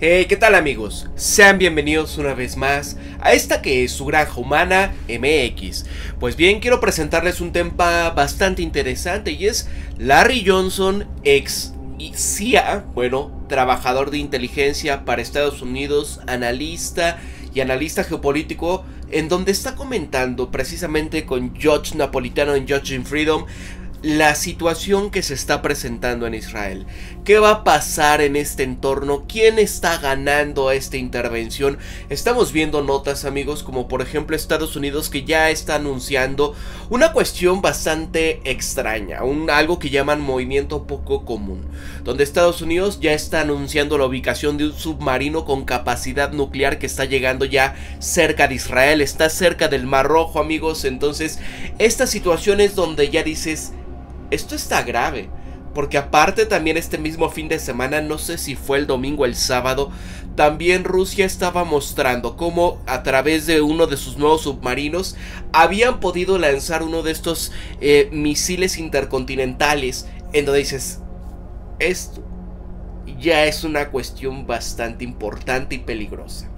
Hey, ¿qué tal amigos? Sean bienvenidos una vez más a esta que es su granja humana MX. Pues bien, quiero presentarles un tema bastante interesante y es Larry Johnson, ex CIA, bueno, trabajador de inteligencia para Estados Unidos, analista y analista geopolítico, en donde está comentando precisamente con George Napolitano en George in Freedom la situación que se está presentando en Israel. ¿Qué va a pasar en este entorno? ¿Quién está ganando esta intervención? Estamos viendo notas amigos como por ejemplo Estados Unidos que ya está anunciando una cuestión bastante extraña, un, algo que llaman movimiento poco común, donde Estados Unidos ya está anunciando la ubicación de un submarino con capacidad nuclear que está llegando ya cerca de Israel, está cerca del Mar Rojo amigos, entonces esta situación es donde ya dices esto está grave. Porque aparte también este mismo fin de semana, no sé si fue el domingo o el sábado, también Rusia estaba mostrando cómo a través de uno de sus nuevos submarinos habían podido lanzar uno de estos eh, misiles intercontinentales. En donde dices, esto ya es una cuestión bastante importante y peligrosa.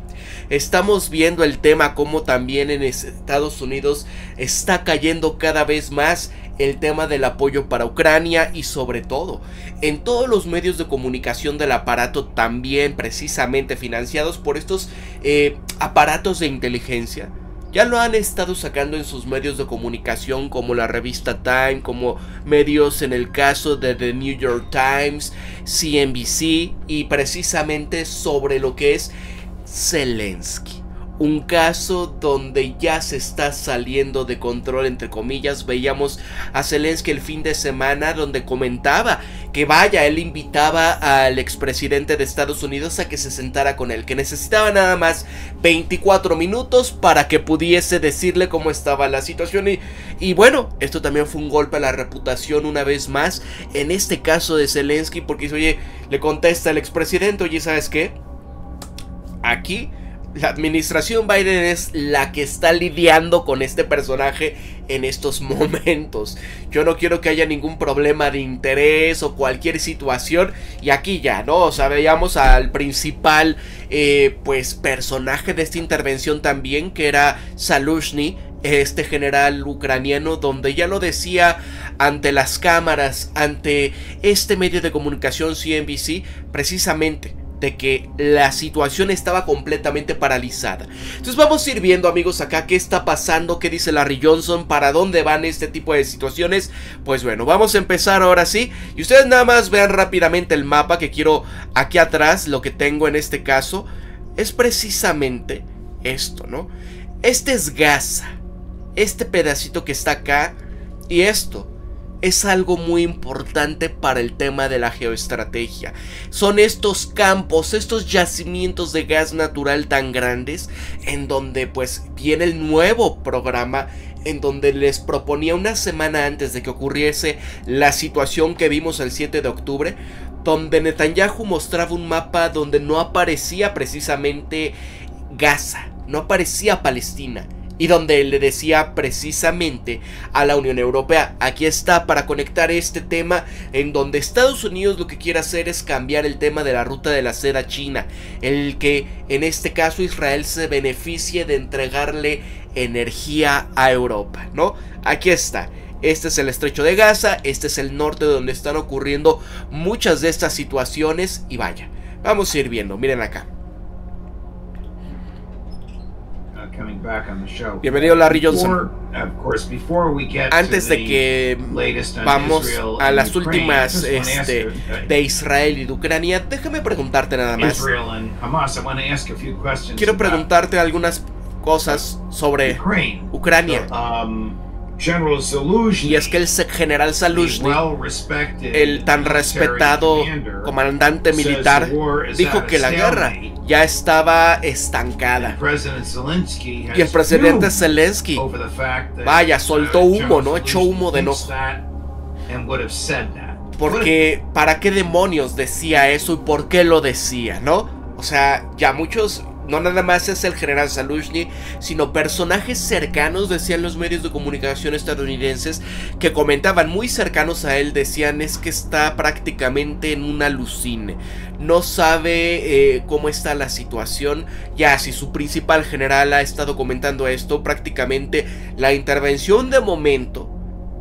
Estamos viendo el tema como también en Estados Unidos está cayendo cada vez más el tema del apoyo para Ucrania y sobre todo en todos los medios de comunicación del aparato también precisamente financiados por estos eh, aparatos de inteligencia. Ya lo han estado sacando en sus medios de comunicación como la revista Time, como medios en el caso de The New York Times, CNBC y precisamente sobre lo que es Zelensky. Un caso donde ya se está saliendo de control, entre comillas. Veíamos a Zelensky el fin de semana donde comentaba que vaya, él invitaba al expresidente de Estados Unidos a que se sentara con él, que necesitaba nada más 24 minutos para que pudiese decirle cómo estaba la situación. Y, y bueno, esto también fue un golpe a la reputación una vez más, en este caso de Zelensky, porque dice, oye, le contesta el expresidente, oye, ¿sabes qué? aquí la administración Biden es la que está lidiando con este personaje en estos momentos. Yo no quiero que haya ningún problema de interés o cualquier situación. Y aquí ya, ¿no? O sea, veíamos al principal, eh, pues, personaje de esta intervención también, que era Salushny, este general ucraniano, donde ya lo decía ante las cámaras, ante este medio de comunicación CNBC, precisamente de que la situación estaba completamente paralizada. Entonces vamos a ir viendo amigos acá qué está pasando, qué dice Larry Johnson, para dónde van este tipo de situaciones. Pues bueno, vamos a empezar ahora sí. Y ustedes nada más vean rápidamente el mapa que quiero aquí atrás, lo que tengo en este caso. Es precisamente esto, ¿no? Este es Gaza. Este pedacito que está acá. Y esto es algo muy importante para el tema de la geoestrategia. Son estos campos, estos yacimientos de gas natural tan grandes en donde pues viene el nuevo programa en donde les proponía una semana antes de que ocurriese la situación que vimos el 7 de octubre, donde Netanyahu mostraba un mapa donde no aparecía precisamente Gaza, no aparecía Palestina, y donde le decía precisamente a la Unión Europea, aquí está para conectar este tema en donde Estados Unidos lo que quiere hacer es cambiar el tema de la ruta de la seda china, el que en este caso Israel se beneficie de entregarle energía a Europa, ¿no? Aquí está. Este es el estrecho de Gaza, este es el norte donde están ocurriendo muchas de estas situaciones y vaya, vamos a ir viendo, miren acá. Bienvenido Larry Johnson. Antes de que vamos a las últimas este, de Israel y de Ucrania, déjame preguntarte nada más. Quiero preguntarte algunas cosas sobre Ucrania. Y es que el general Saluzhny, el tan respetado comandante militar, dijo que la guerra ya estaba estancada. Y el presidente Zelensky, vaya, soltó humo, ¿no? Echó humo de enojo. Porque, ¿para qué demonios decía eso y por qué lo decía, no? O sea, ya muchos no nada más es el general Salushny, sino personajes cercanos, decían los medios de comunicación estadounidenses, que comentaban muy cercanos a él, decían es que está prácticamente en una alucine, no sabe eh, cómo está la situación, ya si su principal general ha estado comentando esto, prácticamente la intervención de momento,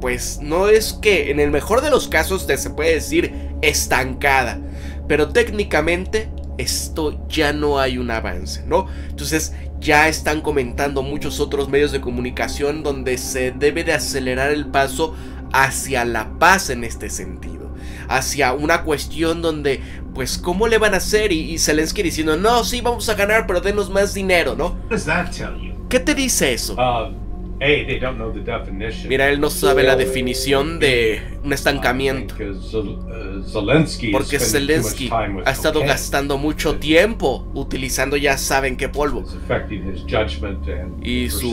pues no es que en el mejor de los casos se puede decir estancada, pero técnicamente esto ya no hay un avance, ¿no? Entonces ya están comentando muchos otros medios de comunicación donde se debe de acelerar el paso hacia la paz en este sentido, hacia una cuestión donde, pues, ¿cómo le van a hacer? Y, Zelensky diciendo, no, sí, vamos a ganar, pero denos más dinero, ¿no? ¿Qué te dice eso? Uh, Mira, él no sabe la definición de un estancamiento. Porque Zelensky ha estado gastando mucho tiempo utilizando ya saben qué polvo. Y su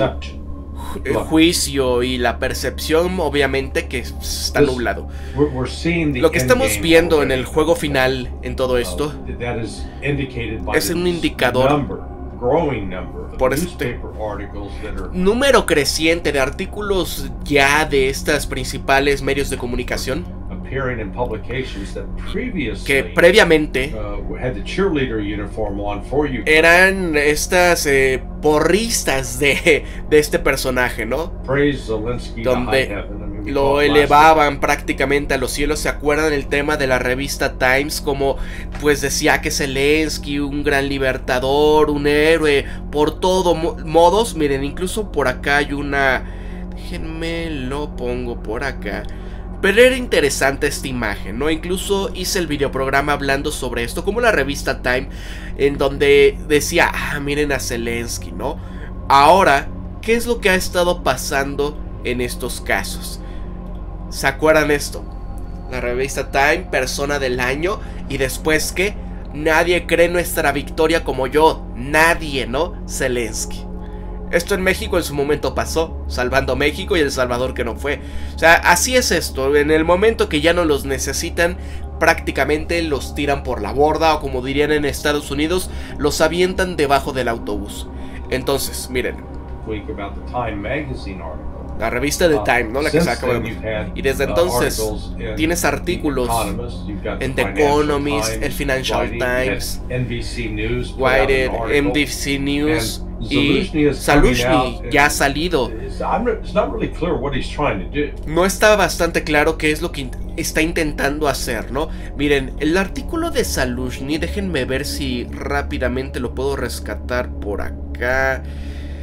juicio y la percepción obviamente que está nublado. Lo que estamos viendo en el juego final en todo esto es un indicador por este número creciente de artículos ya de estas principales medios de comunicación que previamente uh, eran estas eh, porristas de, de, este personaje, ¿no? Donde lo elevaban prácticamente a los cielos. ¿Se acuerdan el tema de la revista Times? Como pues decía que Zelensky, un gran libertador, un héroe, por todos modos. Miren, incluso por acá hay una... Déjenme lo pongo por acá. Pero era interesante esta imagen, ¿no? Incluso hice el videoprograma hablando sobre esto, como la revista Time, en donde decía, ah, miren a Zelensky, ¿no? Ahora, ¿qué es lo que ha estado pasando en estos casos? ¿Se acuerdan esto? La revista Time, persona del año, y después que nadie cree nuestra victoria como yo, nadie, ¿no? Zelensky. Esto en México en su momento pasó, salvando México y El Salvador que no fue. O sea, así es esto, en el momento que ya no los necesitan, prácticamente los tiran por la borda o como dirían en Estados Unidos, los avientan debajo del autobús. Entonces, miren la revista The uh, Time, ¿no? La que se acaba de... Y desde entonces tienes artículos en The Economist, el Financial Times, Wired, NBC News y Salushny ya ha salido. No está bastante claro qué es lo que está intentando hacer, ¿no? Miren, el artículo de Salushny, déjenme ver si rápidamente lo puedo rescatar por acá.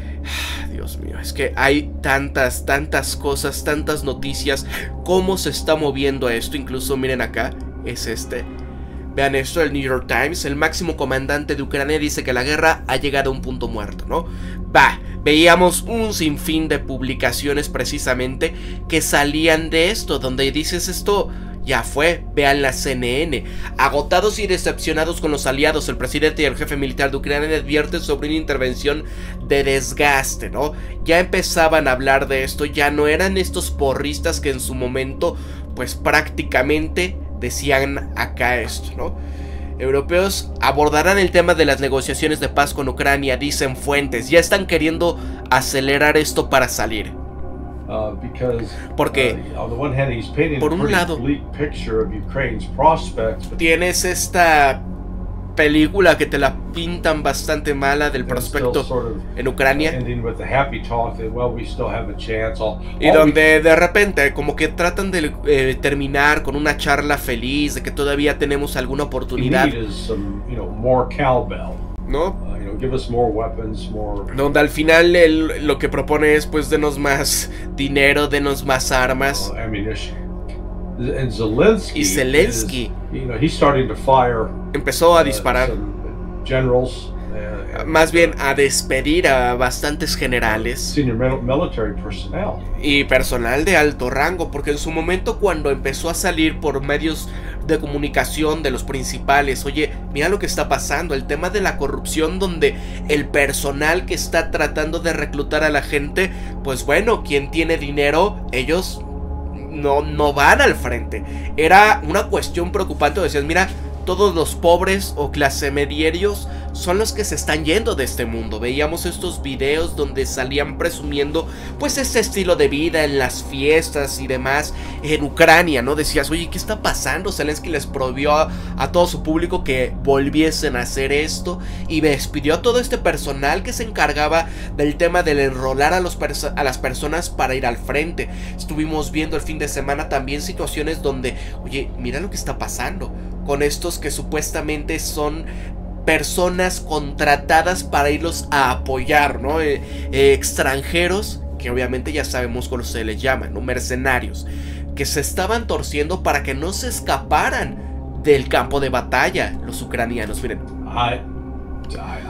Dios mío, es que hay tantas, tantas cosas, tantas noticias. ¿Cómo se está moviendo esto? Incluso miren acá, es este. Vean esto, el New York Times, el máximo comandante de Ucrania dice que la guerra ha llegado a un punto muerto, ¿no? Va, veíamos un sinfín de publicaciones precisamente que salían de esto, donde dices esto ya fue, vean la CNN. Agotados y decepcionados con los aliados, el presidente y el jefe militar de Ucrania advierten sobre una intervención de desgaste, ¿no? Ya empezaban a hablar de esto, ya no eran estos porristas que en su momento, pues prácticamente decían acá esto, ¿no? Europeos abordarán el tema de las negociaciones de paz con Ucrania, dicen fuentes. Ya están queriendo acelerar esto para salir. Uh, Porque, uh, por un lado, tienes esta película que te la pintan bastante mala del prospecto en Ucrania. Y donde de repente como que tratan de eh, terminar con una charla feliz de que todavía tenemos alguna oportunidad. ¿no? Uh, Donde al final lo que propone es pues denos más dinero, denos más armas. Uh, y Zelensky empezó a uh, disparar. más bien a despedir a bastantes generales y personal de alto rango, porque en su momento cuando empezó a salir por medios de comunicación de los principales. Oye, mira lo que está pasando, el tema de la corrupción donde el personal que está tratando de reclutar a la gente, pues bueno, quien tiene dinero, ellos no, no van al frente. Era una cuestión preocupante, decías, mira, todos los pobres o clase medierios son los que se están yendo de este mundo. Veíamos estos videos donde salían presumiendo pues este estilo de vida en las fiestas y demás en Ucrania, ¿no? Decías, oye, ¿qué está pasando? Zelensky les prohibió a, todo su público que volviesen a hacer esto y despidió a todo este personal que se encargaba del tema del enrolar a, los a las personas para ir al frente. Estuvimos viendo el fin de semana también situaciones donde, oye, mira lo que está pasando con estos que supuestamente son personas contratadas para irlos a apoyar, ¿no? Eh, eh, extranjeros, que obviamente ya sabemos cómo se les llama, ¿no? Mercenarios, que se estaban torciendo para que no se escaparan del campo de batalla los ucranianos. Miren.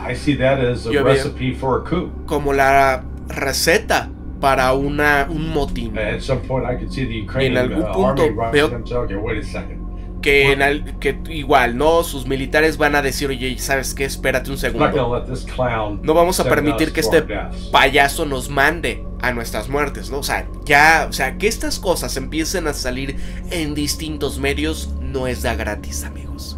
I, see that as a recipe for a coup. Como la receta para una, un motín. en algún uh, punto veo que, en que igual, ¿no? Sus militares van a decir, oye, ¿sabes qué? Espérate un segundo. No vamos a permitir que este payaso nos mande a nuestras muertes, ¿no? O sea, ya, o sea, que estas cosas empiecen a salir en distintos medios no es da gratis, amigos.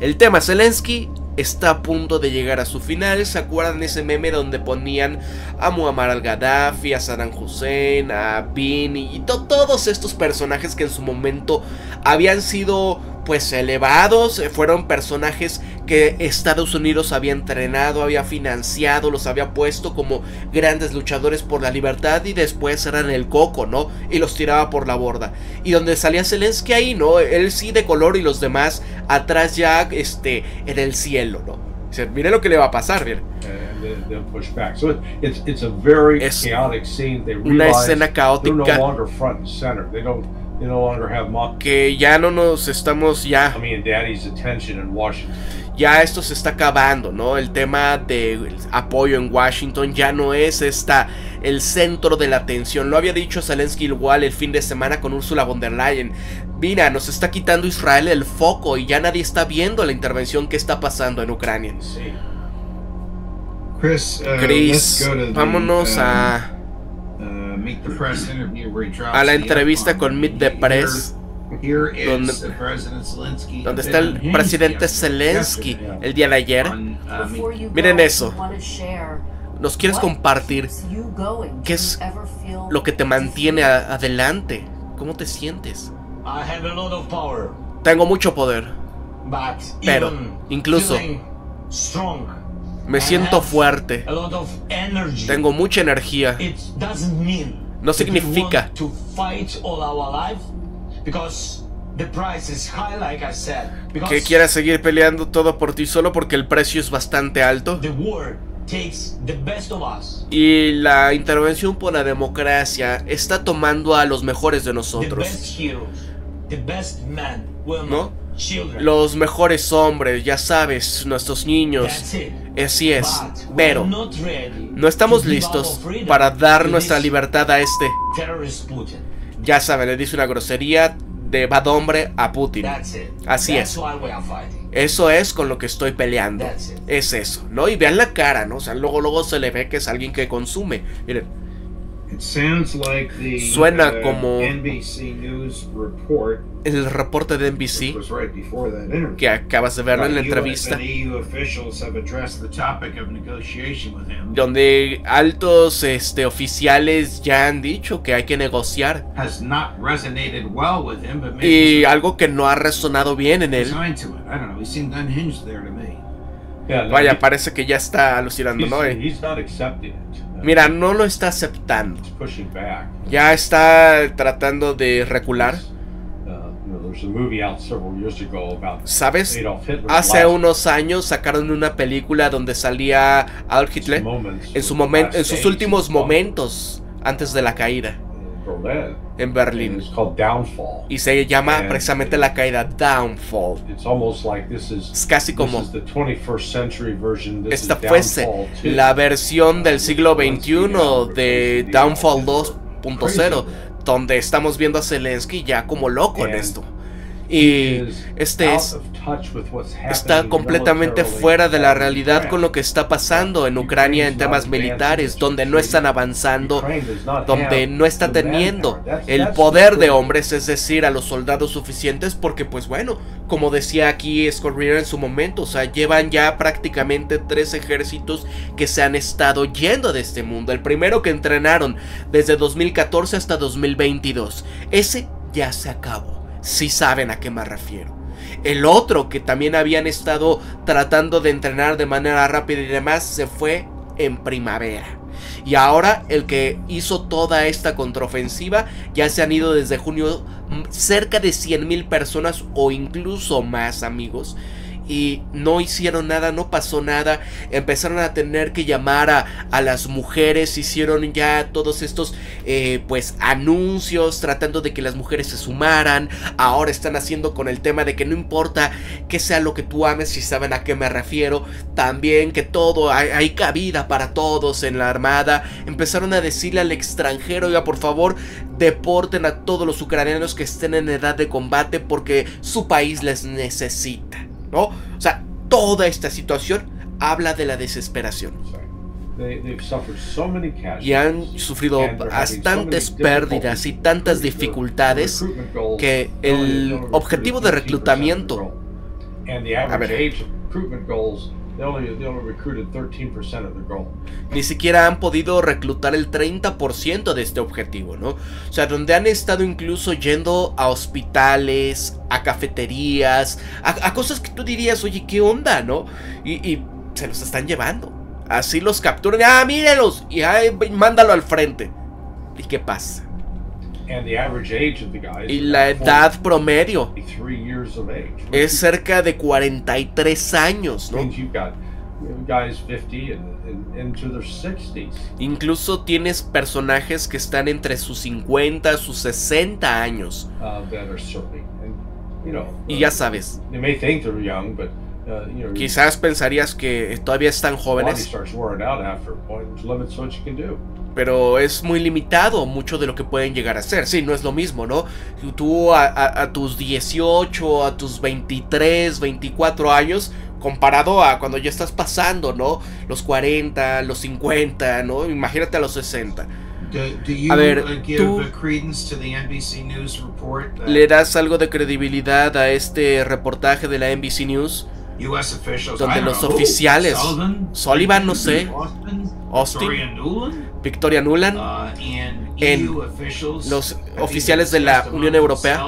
El tema Zelensky está a punto de llegar a su final. ¿Se acuerdan ese meme donde ponían a Muammar al-Gaddafi, a Saddam Hussein, a Bin y todos estos personajes que en su momento habían sido pues elevados, eh, fueron personajes que Estados Unidos había entrenado, había financiado, los había puesto como grandes luchadores por la libertad y después eran el coco, ¿no? Y los tiraba por la borda. Y donde salía Zelensky ahí, ¿no? Él sí de color y los demás atrás ya este en el cielo, ¿no? O mire lo que le va a pasar, bien. es una escena caótica que ya no nos estamos ya ya esto se está acabando, ¿no? El tema de apoyo en Washington ya no es esta el centro de la atención. Lo había dicho Zelensky igual el fin de semana con Ursula von der Leyen. Mira, nos está quitando Israel el foco y ya nadie está viendo la intervención que está pasando en Ucrania. Chris, uh, vámonos a um, a la entrevista con Meet the Press. Donde, donde, está el presidente Zelensky el día de ayer. Uh, Miren eso. ¿Nos quieres compartir qué es lo que te mantiene adelante? ¿Cómo te sientes? Tengo mucho poder. Pero, incluso, me siento fuerte. Tengo mucha energía. No significa que quieras seguir peleando todo por ti solo porque el precio es bastante alto. Y la intervención por la democracia está tomando a los mejores de nosotros. ¿No? Los mejores hombres, ya sabes, nuestros niños. Así es. Pero no estamos listos para dar nuestra libertad a este. Ya saben, le dice una grosería de bad hombre a Putin. Así es. Eso es con lo que estoy peleando. Es eso, ¿no? Y vean la cara, ¿no? O sea, luego, luego se le ve que es alguien que consume. Miren. Suena uh, como el reporte de NBC que acabas de verlo en la entrevista. e donde altos este, oficiales ya han dicho que hay que negociar. Y algo que no ha resonado bien en él vaya parece que ya está alucinando ¿no? Mira, no lo está aceptando. Ya está tratando de recular. ¿Sabes? Hace unos años sacaron una película donde salía Adolf Hitler en, su momento, en sus últimos momentos antes de la caída en Berlín. Y se llama precisamente la caída Downfall. Es casi como esta fuese la versión del siglo XXI de Downfall 2.0, donde estamos viendo a Zelensky ya como loco en esto. Y este es está completamente fuera de la realidad con lo que está pasando en Ucrania en temas militares, donde no están avanzando, donde no está teniendo el poder de hombres, es decir, a los soldados suficientes, porque pues bueno, como decía aquí Scott en su momento, o sea, llevan ya prácticamente tres ejércitos que se han estado yendo de este mundo. El primero que entrenaron desde 2014 hasta 2022. Ese ya se acabó. Si saben a qué me refiero. El otro que también habían estado tratando de entrenar de manera rápida y demás se fue en primavera. Y ahora el que hizo toda esta contraofensiva ya se han ido desde junio cerca de 100 mil personas o incluso más amigos y no hicieron nada, no pasó nada, empezaron a tener que llamar a, a las mujeres, hicieron ya todos estos eh, pues anuncios tratando de que las mujeres se sumaran, ahora están haciendo con el tema de que no importa que sea lo que tú ames, si saben a qué me refiero, también que todo, hay, hay cabida para todos en la armada, empezaron a decirle al extranjero, ya por favor, deporten a todos los ucranianos que estén en edad de combate porque su país les necesita. ¿No? O sea, toda esta situación habla de la desesperación. Y han sufrido bastantes pérdidas y tantas dificultades que el objetivo de reclutamiento... A ver, ni siquiera han podido reclutar el 30% de este objetivo, ¿no? O sea, donde han estado incluso yendo a hospitales, a cafeterías, a, cosas que tú dirías, oye, ¿qué onda, no? Y, se los están llevando. Así los capturan. ¡Ah, mírelos! Y mándalo al frente. ¿Y qué pasa? Y la edad promedio es cerca de 43 años, ¿no? Incluso tienes personajes que están entre sus 50, sus 60 años. Y ya sabes. Quizás pensarías que todavía están jóvenes pero es muy limitado mucho de lo que pueden llegar a ser. Sí, no es lo mismo, ¿no? Tú a, tus 18, a tus 23, 24 años, comparado a cuando ya estás pasando, ¿no? Los 40, los 50, ¿no? Imagínate a los 60. a ver, ¿tú le das algo de credibilidad a este reportaje de la NBC News? donde los oficiales, Sullivan, no sé, Austin, Victoria Nuland, uh, en los oficiales de la Unión Europea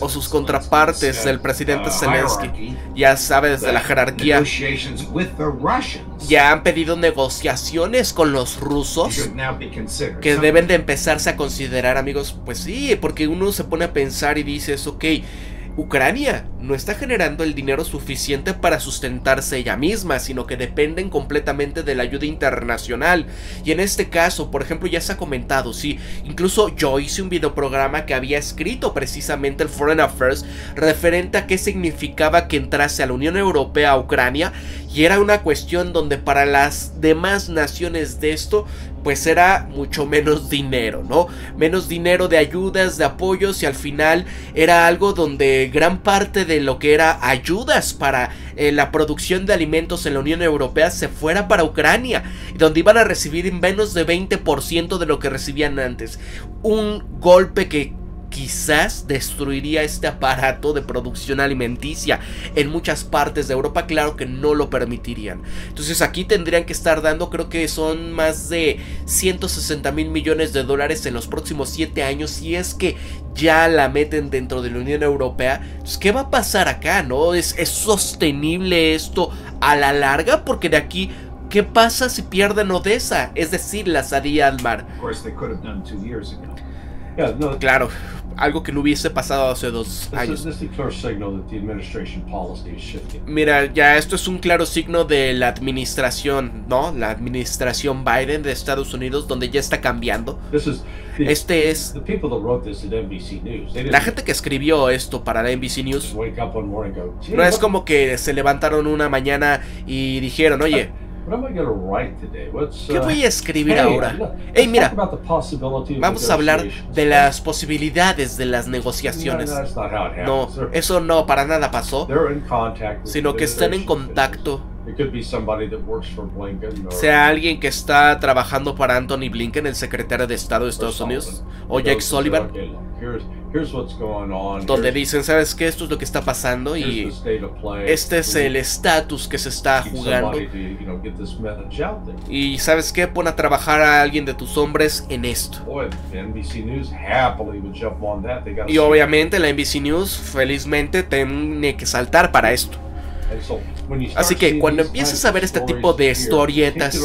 o sus contrapartes del presidente Zelensky, ya sabe desde la jerarquía, ya han pedido negociaciones con los rusos que deben de empezarse a considerar amigos, pues sí, porque uno se pone a pensar y dice, ok, Ucrania no está generando el dinero suficiente para sustentarse ella misma, sino que dependen completamente de la ayuda internacional. Y en este caso, por ejemplo, ya se ha comentado, sí, incluso yo hice un videoprograma que había escrito precisamente el Foreign Affairs referente a qué significaba que entrase a la Unión Europea a Ucrania y era una cuestión donde para las demás naciones de esto pues era mucho menos dinero, ¿no? Menos dinero de ayudas, de apoyos y al final era algo donde gran parte de lo que era ayudas para eh, la producción de alimentos en la Unión Europea se fuera para Ucrania, donde iban a recibir menos de 20% de lo que recibían antes. Un golpe que quizás destruiría este aparato de producción alimenticia en muchas partes de Europa, claro que no lo permitirían. Entonces aquí tendrían que estar dando, creo que son más de 160 mil millones de dólares en los próximos 7 años y es que ya la meten dentro de la Unión Europea. ¿qué va a pasar acá? ¿No? ¿Es, ¿Es sostenible esto a la larga? Porque de aquí ¿Qué pasa si pierden Odessa? Es decir, la salida al mar. Claro, algo que no hubiese pasado hace dos años. Mira, ya esto es un claro signo de la administración, ¿no? La administración Biden de Estados Unidos, donde ya está cambiando. Este es la gente que escribió esto para la NBC News. No es como que se levantaron una mañana y dijeron, oye. ¿Qué voy a escribir ahora? Hey, mira, vamos a hablar de las posibilidades de las negociaciones. No, eso no, para nada pasó, sino que están en contacto sea alguien que está trabajando para Anthony Blinken, el secretario de Estado de Estados Unidos, o Jake Sullivan, donde dicen, ¿sabes qué? Esto es lo que está pasando y este es el estatus que se está jugando. Y ¿sabes qué? Pon a trabajar a alguien de tus hombres en esto. Y obviamente la NBC News felizmente tiene que saltar para esto. Así que cuando empiezas a ver este tipo de historietas,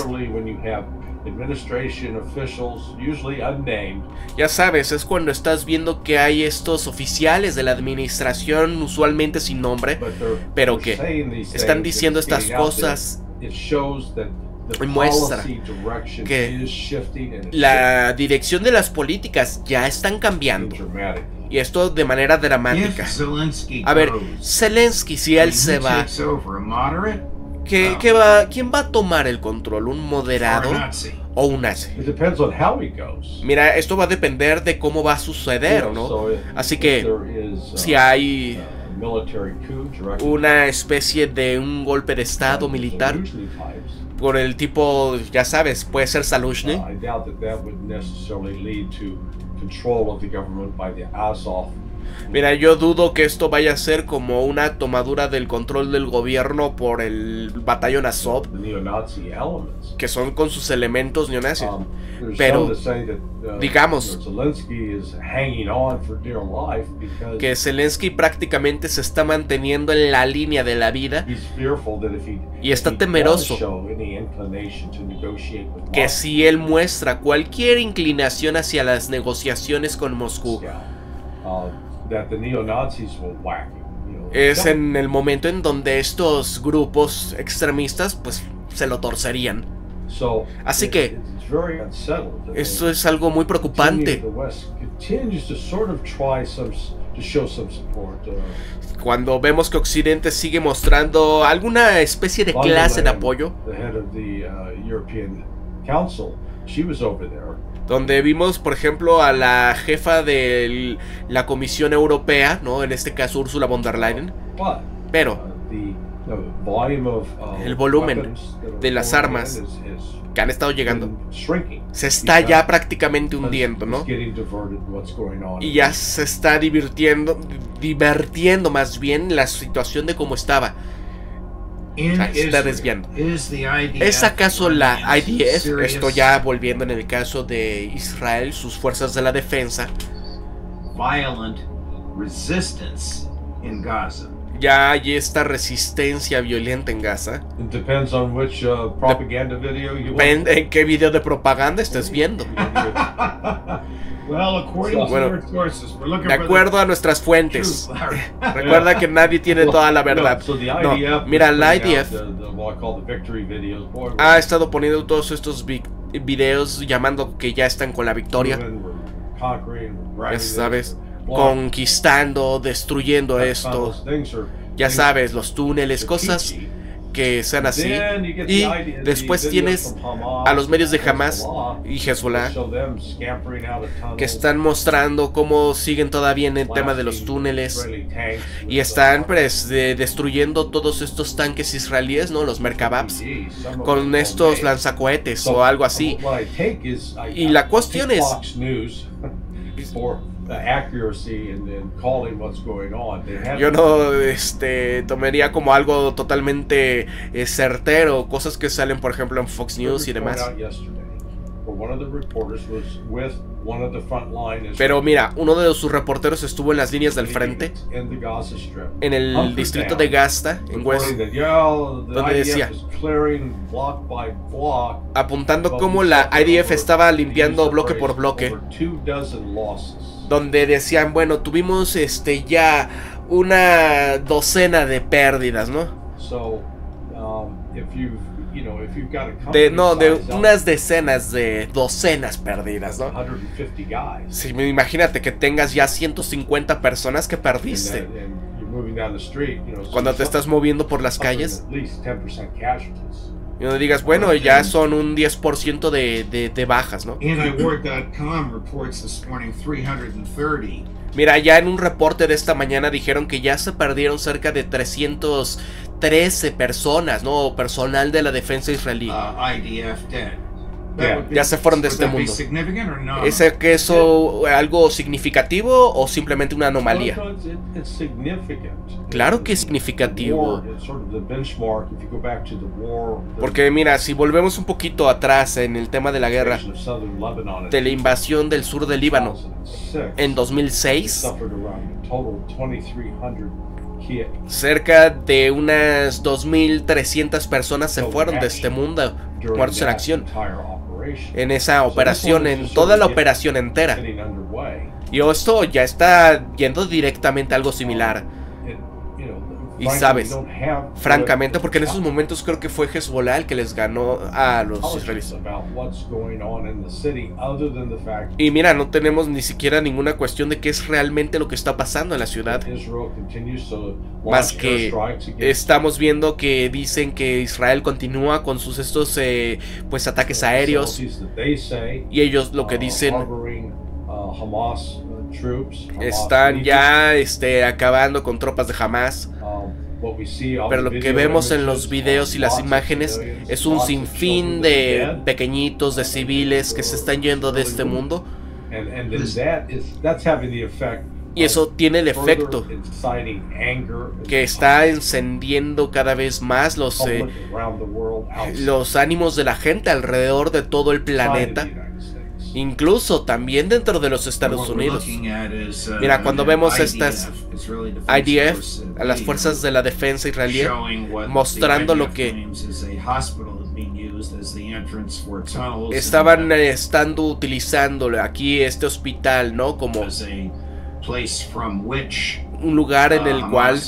ya sabes, es cuando estás viendo que hay estos oficiales de la administración, usualmente sin nombre, pero que están diciendo estas cosas muestra que la dirección de las políticas ya están cambiando. Y esto de manera dramática. A ver, Zelensky, si él se va, ¿qué, qué va, ¿quién va a tomar el control? ¿Un moderado o un nazi? Mira, esto va a depender de cómo va a suceder, ¿no? Así que si hay una especie de un golpe de estado militar por el tipo, ya sabes, puede ser Salushny. control of the government by the Azov Mira, yo dudo que esto vaya a ser como una tomadura del control del gobierno por el batallón Azov, que son con sus elementos neonazis. Um, Pero, digamos, que Zelensky prácticamente se está manteniendo en la línea de la vida y está temeroso que si él muestra cualquier inclinación hacia las negociaciones con Moscú, uh, es en el momento en donde estos grupos extremistas pues se lo torcerían. Así que esto es algo muy preocupante. Uh, Cuando vemos que Occidente sigue mostrando alguna especie de clase de apoyo donde vimos, por ejemplo, a la jefa de la Comisión Europea, ¿no? En este caso, Ursula von der Leyen. Pero el volumen de las armas que han estado llegando se está ya prácticamente hundiendo, ¿no? Y ya se está divirtiendo, divirtiendo más bien la situación de cómo estaba se está desviando. ¿Es acaso la IDF, esto ya volviendo en el caso de Israel, sus fuerzas de la defensa, ya hay esta resistencia violenta en Gaza. Depende en qué video de propaganda estés viendo. Bueno, de acuerdo a nuestras fuentes. Recuerda que nadie tiene toda la verdad. No, mira, la IDF ha estado poniendo todos estos videos llamando que ya están con la victoria. Ya sabes, conquistando, destruyendo esto. Ya sabes, los túneles, cosas que sean así. Y después tienes a los medios de Hamas y Hezbollah que están mostrando cómo siguen todavía en el tema de los túneles y están pues, destruyendo todos estos tanques israelíes, ¿no? Los Merkababs, con estos lanzacohetes o algo así. Y la cuestión es yo no este, tomaría como algo totalmente eh, certero cosas que salen, por ejemplo, en Fox News y demás. Pero mira, uno de sus reporteros estuvo en las líneas del frente, en el distrito de Gasta, en West, donde decía, apuntando cómo la IDF estaba limpiando bloque por bloque donde decían, bueno, tuvimos este ya una docena de pérdidas, ¿no? de, no, de unas decenas de docenas perdidas, ¿no? Sí, imagínate que tengas ya 150 personas que perdiste. Cuando te estás moviendo por las calles, Y no digas, bueno, ya son un 10% de, de, de bajas, ¿no? Mira, ya en un reporte de esta mañana dijeron que ya se perdieron cerca de 313 personas, ¿no? Personal de la defensa israelí. Uh, ya se fueron de este mundo. ¿Es que eso algo significativo o simplemente una anomalía? Claro que es significativo. Porque mira, si volvemos un poquito atrás en el tema de la guerra, de la invasión del sur del Líbano, en 2006, cerca de unas 2.300 personas se fueron de este mundo muertos en acción en esa operación, en toda la operación entera. Y esto ya está yendo directamente a algo similar. Y sabes, francamente, porque en esos momentos creo que fue Hezbollah el que les ganó a los israelíes. Y mira, no tenemos ni siquiera ninguna cuestión de qué es realmente lo que está pasando en la ciudad. Más que estamos viendo que dicen que Israel continúa con sus estos eh, pues ataques aéreos. Y ellos lo que dicen están ya este, acabando con tropas de Hamas. Pero lo que vemos en los videos y las imágenes es un sinfín de pequeñitos, de civiles que se están yendo de este mundo. Y eso tiene el efecto que está encendiendo cada vez más los, eh, los ánimos de la gente alrededor de todo el planeta incluso también dentro de los Estados Unidos. Uh, Mira, cuando vemos estas IDF, a las fuerzas de la defensa israelí, mostrando lo que estaban estando utilizando aquí este hospital, ¿no? Como un lugar en el uh, cual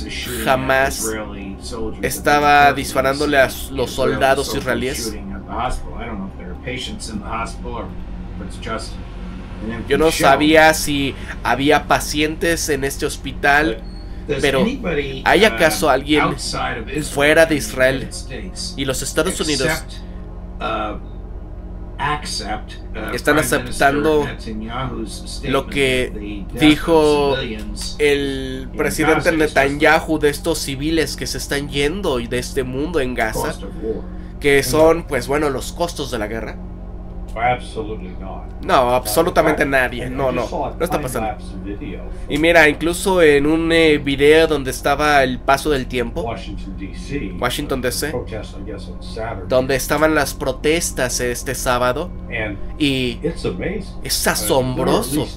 jamás estaba disparándole a los soldados israelíes. Yo no sabía si había pacientes en este hospital, pero ¿hay acaso uh, alguien fuera de Israel y los Estados Unidos uh, uh, están aceptando lo que dijo el presidente Netanyahu de estos civiles que se están yendo de este mundo en Gaza, que son, pues bueno, los costos de la guerra? No, absolutamente nadie. No, no, no está pasando. Y mira, incluso en un eh, video donde estaba el paso del tiempo, Washington DC, donde estaban las protestas este sábado, y es asombroso.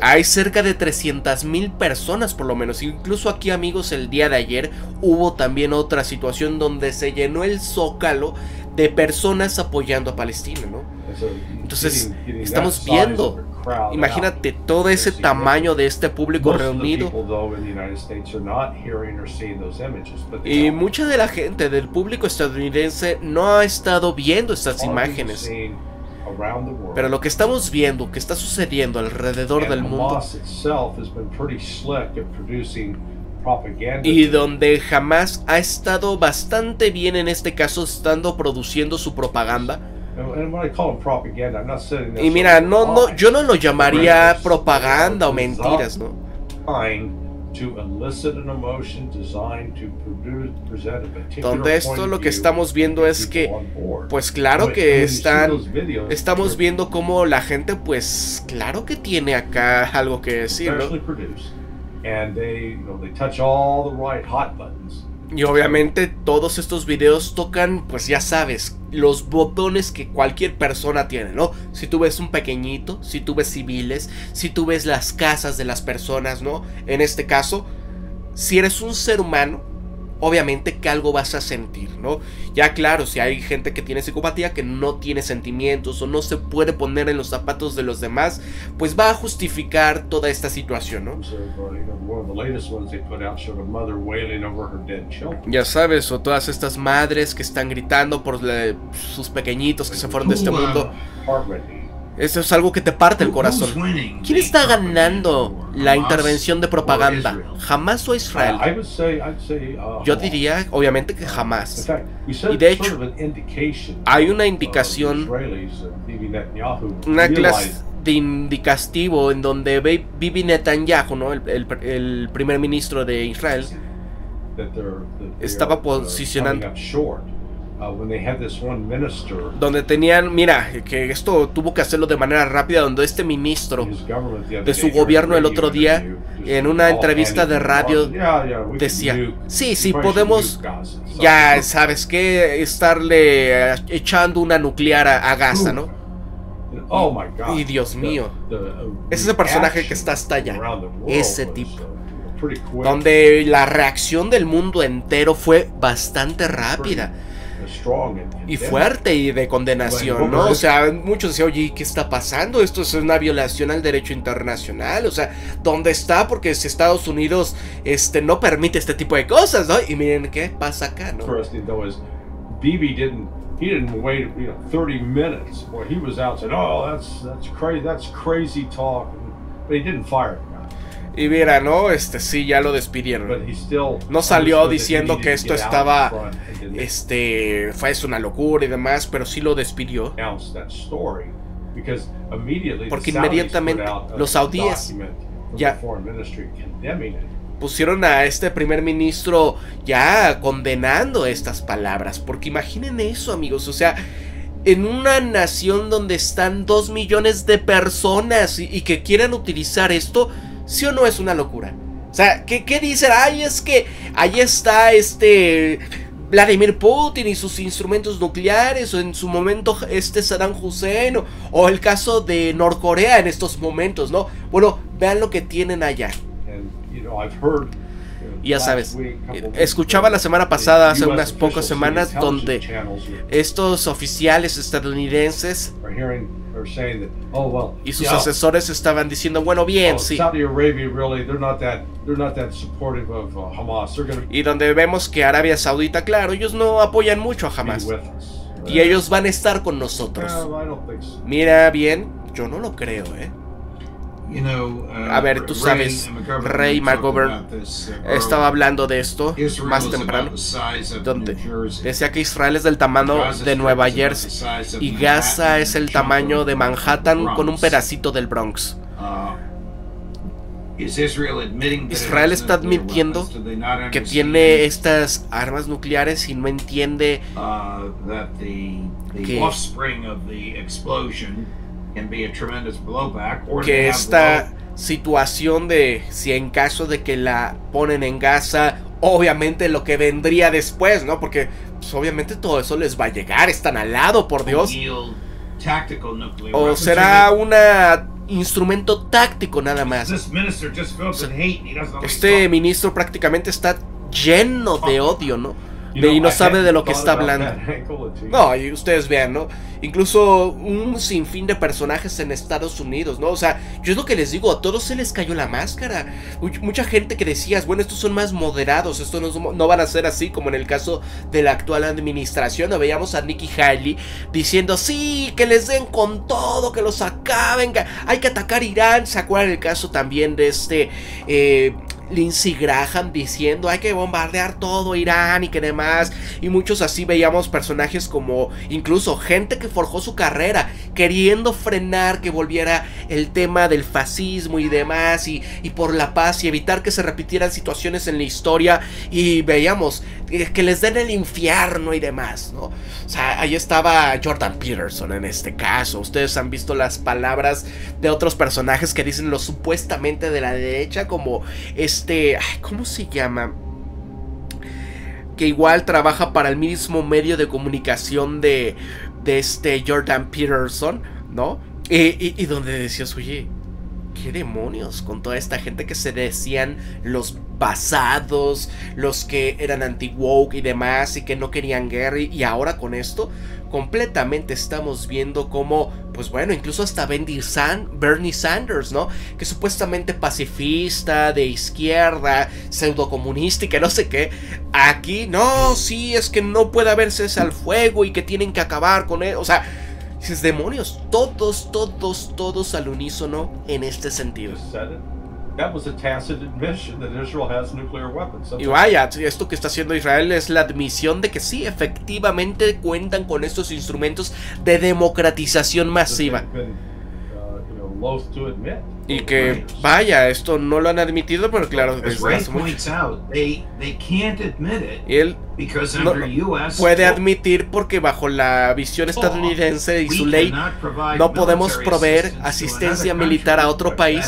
Hay cerca de 300 mil personas por lo menos. Incluso aquí amigos, el día de ayer hubo también otra situación donde se llenó el zócalo de personas apoyando a Palestina, ¿no? Entonces, estamos viendo, imagínate todo ese tamaño de este público reunido. Y mucha de la gente del público estadounidense no ha estado viendo estas imágenes. Pero lo que estamos viendo, que está sucediendo alrededor del mundo, y donde jamás ha estado bastante bien en este caso estando produciendo su propaganda. Y mira, no, no, yo no lo llamaría propaganda o mentiras, ¿no? Donde esto lo que estamos viendo es que, pues claro que están, estamos viendo cómo la gente, pues claro que tiene acá algo que decir, ¿no? Y obviamente todos estos videos tocan, pues ya sabes, los botones que cualquier persona tiene, ¿no? Si tú ves un pequeñito, si tú ves civiles, si tú ves las casas de las personas, ¿no? En este caso, si eres un ser humano, obviamente que algo vas a sentir, ¿no? Ya claro, si hay gente que tiene psicopatía, que no tiene sentimientos o no se puede poner en los zapatos de los demás, pues va a justificar toda esta situación, ¿no? Ya sabes, o todas estas madres que están gritando por sus pequeñitos que se fueron de este mundo. Eso es algo que te parte el corazón. ¿Quién está ganando la intervención de propaganda? ¿Jamás o Israel? Uh, Yo diría, obviamente, que jamás. Y de hecho, hay una indicación, una clase de indicativo en donde Bibi Netanyahu, ¿no? el, primer ministro de Israel, estaba posicionando Uh, donde tenían, mira, que esto tuvo que hacerlo de manera rápida, donde este ministro de su gobierno el otro día, en una entrevista de radio, decía, sí, sí, podemos, ya sabes que, estarle echando una nuclear a, Gaza, ¿no? Oh y Dios mío, ese es el personaje que está hasta allá, ese tipo. donde la reacción del mundo entero fue bastante rápida y fuerte y de condenación, ¿no? O sea, muchos decían, oye, ¿qué está pasando? Esto es una violación al derecho internacional, o sea, ¿dónde está? Porque si Estados Unidos este, no permite este tipo de cosas, ¿no? Y miren qué pasa acá, ¿no? Didn't he didn't wait you know 30 minutes where he was out saying oh that's that's crazy that's crazy talk but he didn't fire y mira, ¿no? Este sí, ya lo despidieron. No salió diciendo que esto estaba. Este. Fue una locura y demás, pero sí lo despidió. Porque inmediatamente los saudíes ya pusieron a este primer ministro ya condenando estas palabras. Porque imaginen eso, amigos. O sea, en una nación donde están dos millones de personas y, y que quieran utilizar esto ¿Sí o no es una locura? O sea, ¿qué, qué dicen? Ay, es que ahí está este Vladimir Putin y sus instrumentos nucleares, o en su momento este Saddam Hussein, o, el caso de Norcorea en estos momentos, ¿no? Bueno, vean lo que tienen allá. Y ya sabes, escuchaba la semana pasada, hace unas pocas semanas, donde estos oficiales estadounidenses y sus asesores estaban diciendo, bueno, bien, sí. Y donde vemos que Arabia Saudita, claro, ellos no apoyan mucho a Hamas. Y ellos van a estar con nosotros. Mira bien, yo no lo creo, ¿eh? Uh, a ver, tú sabes, Ray McGovern uh, estaba hablando de esto más temprano, donde decía que Israel es del tamaño de Nueva Jersey y Gaza es el tamaño de Manhattan con un pedacito del Bronx. Uh, Israel está admitiendo que tiene estas armas nucleares y no entiende que que esta situación de si en caso de que la ponen en Gaza, obviamente lo que vendría después, ¿no? Porque pues, obviamente todo eso les va a llegar, están al lado, por Dios. O será un instrumento táctico nada más. Este ministro prácticamente está lleno de odio, ¿no? Y no sabe de lo que está hablando. No, y ustedes vean, ¿no? Incluso un sinfín de personajes en Estados Unidos, ¿no? O sea, yo es lo que les digo, a todos se les cayó la máscara. Mucha gente que decías, bueno, estos son más moderados, estos no, no van a ser así como en el caso de la actual administración. No veíamos a Nikki Haley diciendo, sí, que les den con todo, que los acaben, que hay que atacar Irán. ¿Se acuerdan el caso también de este... Eh, Lindsey Graham diciendo hay que bombardear todo Irán y que demás. Y muchos así veíamos personajes como incluso gente que forjó su carrera queriendo frenar que volviera el tema del fascismo y demás y, y por la paz y evitar que se repitieran situaciones en la historia y veíamos que les den el infierno y demás, ¿no? O sea, ahí estaba Jordan Peterson en este caso. Ustedes han visto las palabras de otros personajes que dicen lo supuestamente de la derecha como este, ¿cómo se llama? Que igual trabaja para el mismo medio de comunicación de, de este Jordan Peterson, ¿no? Y, y donde decías, oye, ¿qué demonios? Con toda esta gente que se decían los basados, los que eran anti-woke y demás y que no querían guerra y ahora con esto completamente estamos viendo como, pues bueno, incluso hasta Bernie Sanders, ¿no? Que supuestamente pacifista, de izquierda, pseudo comunista y que no sé qué. Aquí, no, sí, es que no puede haber cese al fuego y que tienen que acabar con él. O sea, Dices, demonios, todos, todos, todos al unísono en este sentido. Just said it. That was a tacit admission that Israel has nuclear weapons. Y vaya, esto que está haciendo Israel es la admisión de que sí, efectivamente cuentan con estos instrumentos de democratización masiva. they've been, uh, you know, loath to admit Y que, vaya, esto no lo han admitido, pero claro, desde hace mucho. Y él no- puede admitir porque bajo la visión estadounidense y su ley no podemos proveer asistencia militar a otro país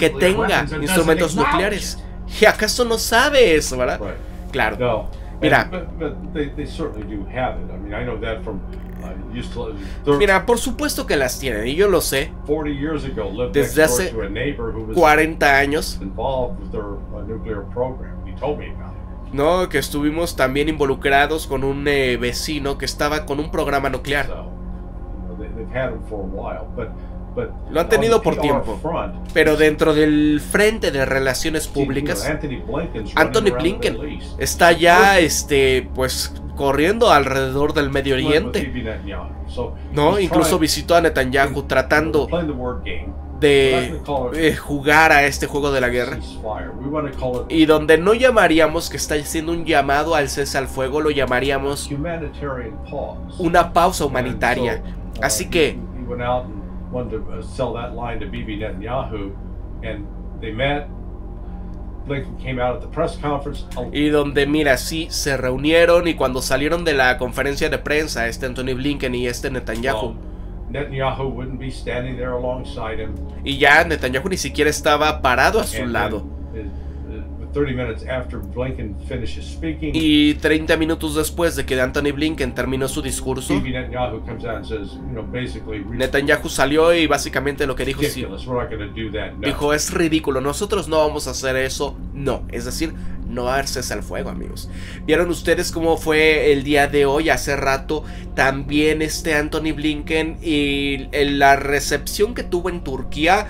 que tenga instrumentos nucleares. ¿Y acaso no sabe eso, verdad? Claro. Mira. Mira, por supuesto que las tienen, y yo lo sé. 40 years ago lived Desde hace to a neighbor who was 40 años, involved with their nuclear program. He told me about it. ¿no? Que estuvimos también involucrados con un eh, vecino que estaba con un programa nuclear. So, you know, they, they've had them for a while, but but Lo han tenido por tiempo. Pero dentro del frente de relaciones públicas, Anthony Blinken está ya, este, pues, corriendo alrededor del Medio Oriente. ¿No? Incluso visitó a Netanyahu tratando de eh, jugar a este juego de la guerra. Y donde no llamaríamos que está haciendo un llamado al cese al fuego, lo llamaríamos una pausa humanitaria. uh, Así que, y donde, mira, sí, se reunieron y cuando salieron de la conferencia de prensa, este Anthony Blinken y este Netanyahu, Netanyahu wouldn't be standing there alongside him. y ya Netanyahu ni siquiera estaba parado a su And lado. Y 30 minutos después de que Anthony Blinken terminó su discurso, Netanyahu salió y básicamente lo que dijo, sí, dijo, es ridículo, nosotros no vamos a hacer eso, no, es decir, no dar al fuego, amigos. ¿Vieron ustedes cómo fue el día de hoy, hace rato, también este Anthony Blinken y la recepción que tuvo en Turquía?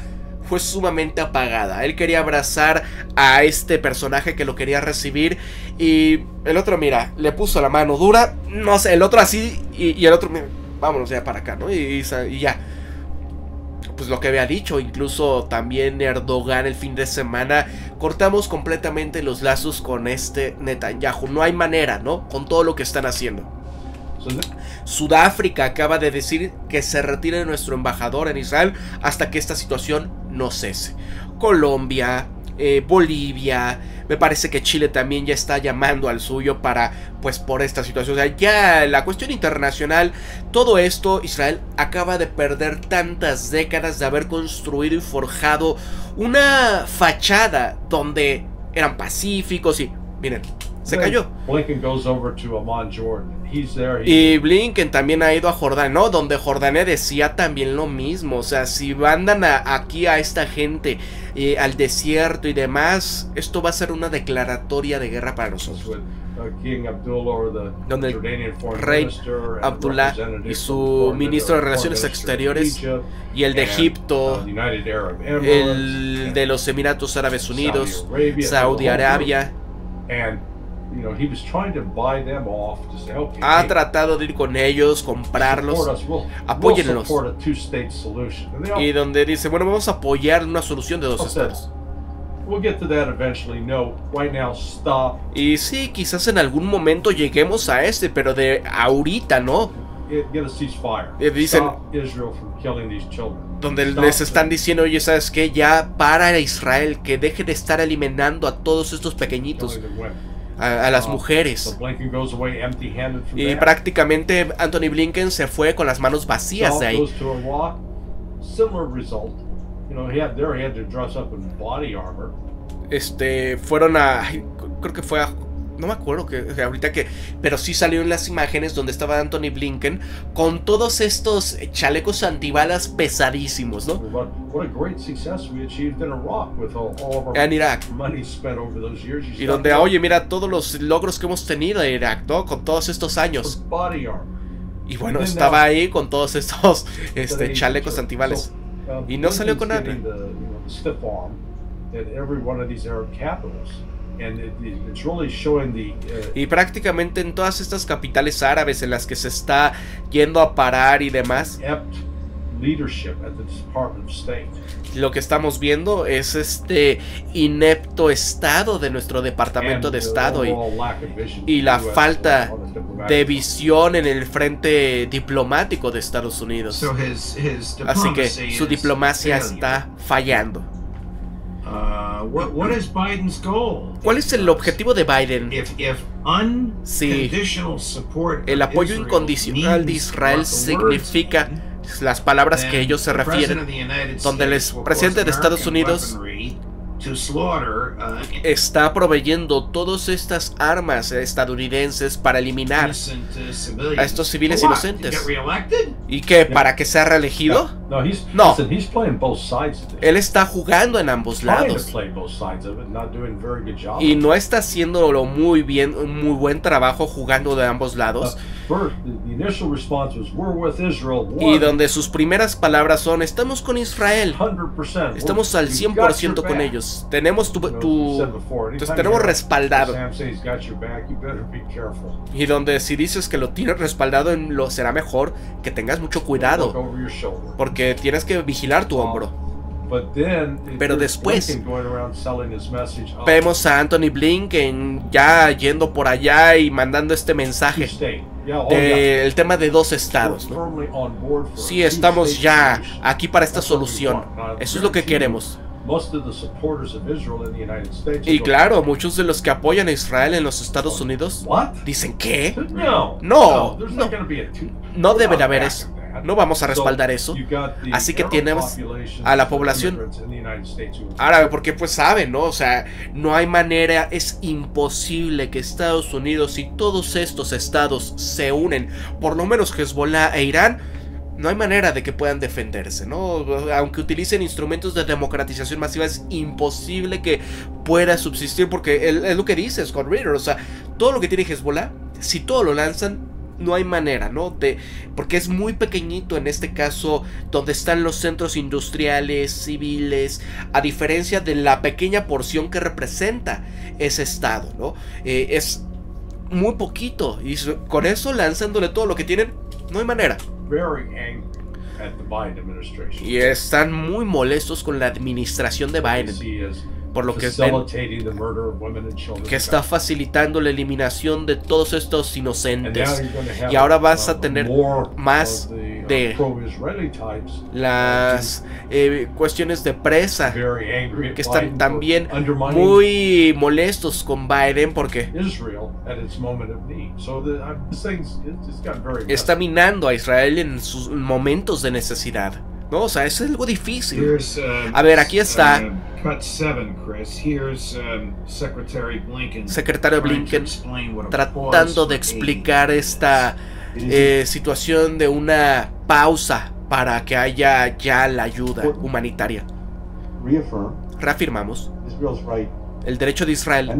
Fue sumamente apagada. Él quería abrazar a este personaje que lo quería recibir. Y el otro, mira, le puso la mano dura. No sé, el otro así. Y, el otro, mira, vámonos ya para acá, ¿no? Y ya pues lo que había dicho, incluso también Erdogan el fin de semana, cortamos completamente los lazos con este Netanyahu, no hay manera, ¿no? Con todo lo que están haciendo. Sudáfrica acaba de decir que se retire nuestro embajador en Israel hasta que esta situación no cese. Colombia, eh, Bolivia, me parece que Chile también ya está llamando al suyo para, pues por esta situación. O sea, ya la cuestión internacional, todo esto, Israel acaba de perder tantas décadas de haber construido y forjado una fachada donde eran pacíficos y, miren, se cayó. Blinken goes over to Amman, Jordan. He's there. He, Y Blinken también ha ido a Jordania, ¿no? Donde Jordania decía también lo mismo. O sea, si mandan a- aquí a esta gente eh, al desierto y demás, esto va a ser una declaratoria de guerra para nosotros. uh, Donde el rey Abdullah y su ministro de Relaciones Exteriores Y el de Egipto, uh, Emirates, el de los Emiratos Árabes Unidos, Arabia, Saudi. Arabia, And you know, he was trying to buy them off to say, okay, ha tratado de ir con ellos, comprarlos. apóyenlos. Y donde dice, bueno, vamos a apoyar una solución de dos estados. we'll get to that eventually. No, right now, stop. Y sí, quizás en algún momento lleguemos a este, pero de ahorita, ¿no? Dicen-. Donde les están diciendo, oye, ¿sabes qué? Ya para Israel, que deje de estar alimentando a todos estos pequeñitos. A, a las So mujeres. Y prácticamente Anthony Blinken se fue con las manos vacías de ahí. Este, fueron a, creo que fue a, no me acuerdo que que ahorita que, pero sí salieron las imágenes donde estaba Anthony Blinken con todos estos chalecos antibalas pesadísimos, ¿no? En Irak. money spent over those years. You Y donde, oye, mira todos los logros que hemos tenido en Irak, ¿no? Con todos estos años. Y bueno, Then estaba ahí con todos estos este, chalecos antibales. so, uh, Y no salió con nada. Uh, Y prácticamente en todas estas capitales árabes en las que se está yendo a parar y demás, inept leadership at the Department of State. lo que estamos viendo es este inepto estado de nuestro Departamento and de the Estado y, overall lack of vision y la falta de front. visión en el frente diplomático de Estados Unidos. So his his Así que diplomacy su is diplomacia está fallando. ¿Cuál es el objetivo de Biden? Support El apoyo incondicional de Israel significa las palabras que ellos se refieren, donde el presidente de Estados Unidos uh, está proveyendo todas estas armas estadounidenses para eliminar uh, a estos civiles inocentes. Y que para que sea reelegido, No, él está jugando en ambos lados. y no está haciéndolo muy bien, un muy buen trabajo jugando de ambos lados. First, the, the initial response was, "We're with Israel." Y donde sus primeras palabras son, estamos con Israel, 100%. estamos al 100% con ellos, tenemos tu... tu- entonces tenemos respaldado. Y donde si dices que lo tienes respaldado, en lo será mejor que tengas mucho cuidado, porque tienes que vigilar tu hombro. Pero después, Vemos a Anthony Blinken ya yendo por allá y mandando este mensaje del tema de dos estados. ¿no? Sí, estamos ya aquí para esta solución. Eso es lo que queremos. Y claro, muchos de los que apoyan a Israel en los Estados Unidos dicen que No, No, debe de haber eso. No vamos a respaldar eso. Así que tenemos a la población Árabe, porque pues saben, ¿no? O sea, no hay manera, es imposible que Estados Unidos y todos estos estados se unen, por lo menos Hezbollah e Irán, no hay manera de que puedan defenderse, ¿no? Aunque utilicen instrumentos de democratización masiva, es imposible que pueda subsistir, porque es lo que dice Scott Ritter, o sea, todo lo que tiene Hezbollah, si todo lo lanzan, no hay manera, ¿no? Porque es muy pequeñito en este caso, donde están los centros industriales, civiles, a diferencia de la pequeña porción que representa ese estado, ¿no? Eh, es muy poquito, y con eso lanzándole todo lo que tienen, no hay manera. Y están muy molestos con la administración de Biden, por lo que ven que está facilitando la eliminación de todos estos inocentes. Y ahora vas a uh, tener más uh, de Las eh, cuestiones de presa que están también muy molestos con Biden porque uh, está minando a Israel en sus momentos de necesidad. ¿No? O sea, es algo difícil. Um, A ver, aquí está. um, Secretary Blinken. Secretario Blinken tratando de explicar esta eh, situación de una pausa para que haya ya la ayuda humanitaria. Reafirmamos el derecho de Israel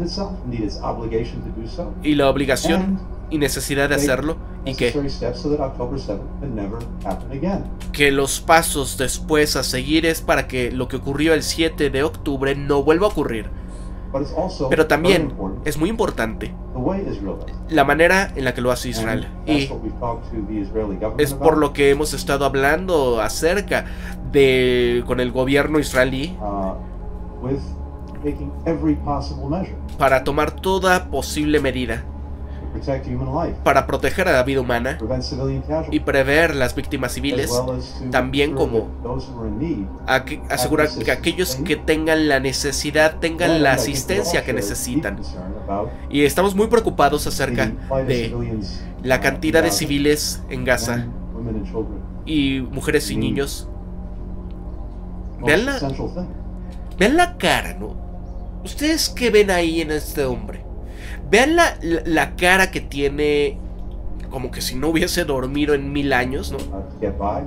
y la obligación y necesidad de hacerlo y que necessary steps so that October 7th can never happen again. que los pasos después a seguir es para que lo que ocurrió el 7 de octubre no vuelva a ocurrir. Pero también es muy importante the way Israel does it. la manera en la que lo hace Israel. Y what we've talked to the Israeli government es por lo que hemos estado hablando acerca de con el gobierno israelí uh, para tomar toda posible medida para proteger a la vida humana y prever las víctimas as civiles, también como asegurar que aquellos que tengan la necesidad tengan la asistencia que necesitan. Y estamos muy preocupados acerca de la cantidad de civiles en Gaza y mujeres y niños. Vean la, vean la cara, ¿no? ¿Ustedes qué ven ahí en este hombre? Vean la, la, la cara que tiene como que si no hubiese dormido en mil años, ¿no? uh.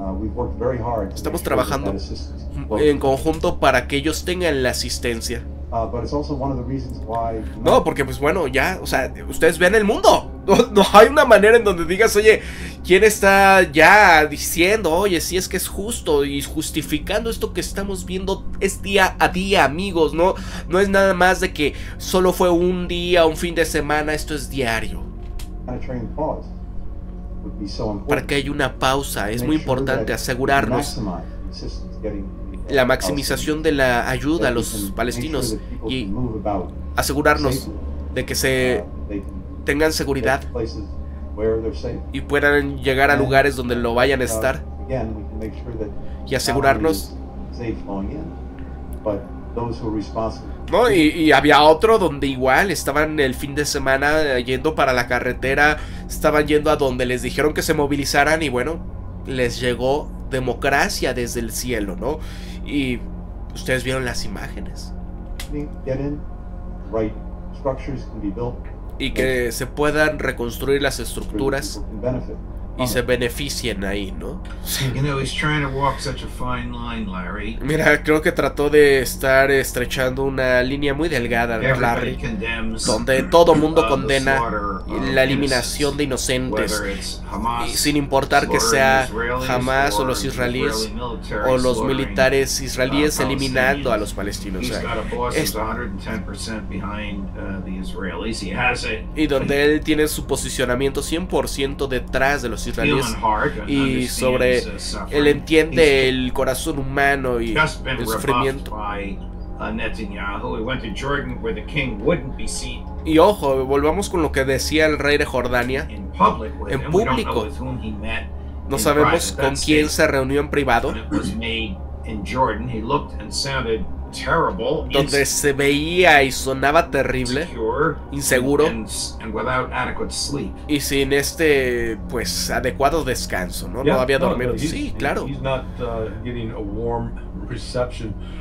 Uh, Estamos trabajando En conjunto para que ellos tengan la asistencia. But it's also one of the reasons why No, porque pues bueno, ya, o sea, ustedes vean el mundo. No, no hay una manera en donde digas, oye, ¿quién está ya diciendo, oye, si es que es justo y justificando esto que estamos viendo es día a día, amigos? No, no es nada más de que solo fue un día, un fin de semana, esto es diario. monitoring pause would be so important. Para que haya una pausa, es muy importante asegurarnos la maximización de la ayuda a los palestinos y asegurarnos de que se tengan seguridad y puedan llegar a lugares donde lo vayan a estar y asegurarnos. ¿no? Y, y había otro donde igual estaban el fin de semana eh, yendo para la carretera, estaban yendo a donde les dijeron que se movilizaran y bueno, les llegó democracia desde el cielo, ¿no? Y ustedes vieron las imágenes. Y que se puedan reconstruir las estructuras. Y se beneficien ahí, ¿no? You know, he's trying to walk such a fine line, Larry. Mira, creo que trató de estar estrechando una línea muy delgada, Larry, donde todo mundo condena la eliminación de inocentes. Y sin importar que sea Hamas o los israelíes o los militares israelíes eliminando a los palestinos. o sea, es- who's 110% behind uh, y donde él tiene su posicionamiento 100% detrás de los israelíes. y sobre uh. Él entiende He's el corazón humano y el sufrimiento. uh, Y ojo, volvamos con lo que decía el rey de Jordania. En público. No sabemos con quién se reunió en privado, donde se veía y sonaba terrible inseguro. y sin este, pues, adecuado descanso, ¿no? No había dormido. Sí, claro. Uh.